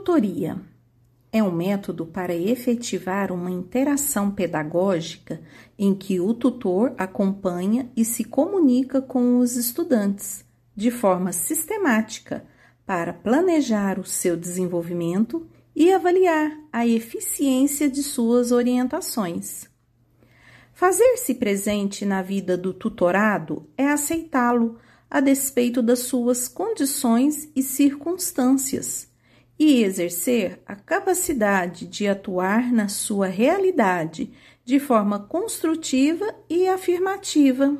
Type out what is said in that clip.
Tutoria é um método para efetivar uma interação pedagógica em que o tutor acompanha e se comunica com os estudantes de forma sistemática para planejar o seu desenvolvimento e avaliar a eficiência de suas orientações. Fazer-se presente na vida do tutorado é aceitá-lo a despeito das suas condições e circunstâncias e exercer a capacidade de atuar na sua realidade de forma construtiva e afirmativa.